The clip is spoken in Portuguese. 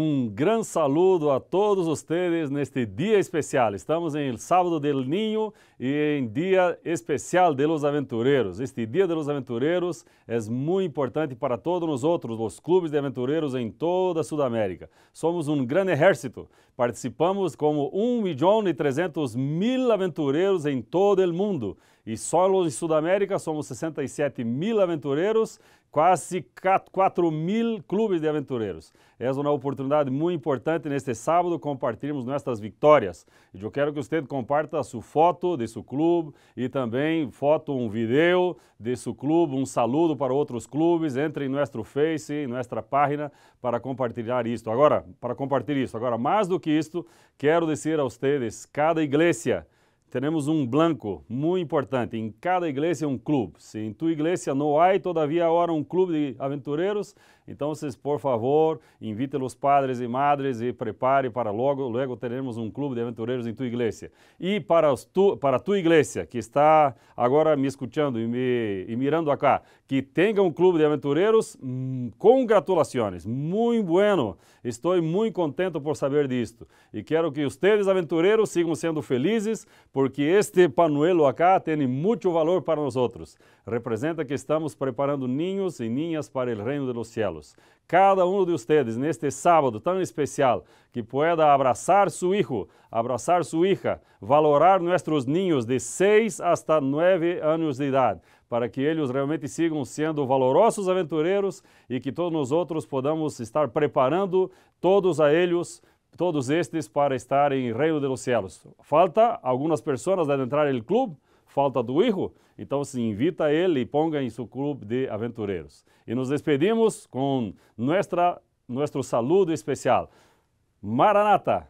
Um grande saludo a todos vocês neste dia especial. Estamos em Sábado del Niño e em dia especial de los aventureiros. Este dia de los aventureiros é muito importante para todos nós outros, os clubes de aventureiros em toda a Sudamérica. Somos um grande exército. Participamos como 1 milhão e 300 mil aventureiros em todo o mundo. E só em Sudamérica somos 67 mil aventureiros quase 4 mil clubes de aventureiros. É uma oportunidade muito importante neste sábado compartilharmos nossas vitórias. E eu quero que você comparta sua foto de seu clube e também foto, um vídeo de seu clube, um saludo para outros clubes. Entre em nosso Face, em nossa página para compartilhar isto. Agora, para compartilhar isso. Agora, mais do que isto, quero dizer a vocês, cada igreja temos um blanco muito importante. Em cada igreja um clube. Se em tua igreja não há todavia agora um clube de aventureiros, então, vocês, por favor, invite os padres e madres e prepare para logo, logo teremos um clube de aventureiros em tua igreja. E para, tu, para tua igreja, que está agora me escutando e me e mirando acá, que tenha um clube de aventureiros, hum, congratulações, muito bueno. Estou muito contente por saber disto. E quero que vocês, aventureiros, sigam sendo felizes, porque este panuelo acá tem muito valor para nós outros. Representa que estamos preparando ninhos e ninhas para o reino dos céus. Cada um de vocês, neste sábado tão especial, que pueda abraçar seu hijo, abraçar sua hija, valorar nossos ninhos de 6 hasta 9 anos de idade, para que eles realmente sigam sendo valorosos aventureiros e que todos nós outros podamos estar preparando todos a eles todos estes para estar em reino dos céus. Falta algumas pessoas de entrar no clube, falta do hijo, então se invita ele e ponga em seu clube de aventureiros. E nos despedimos com nossa, nosso saludo especial. Maranata!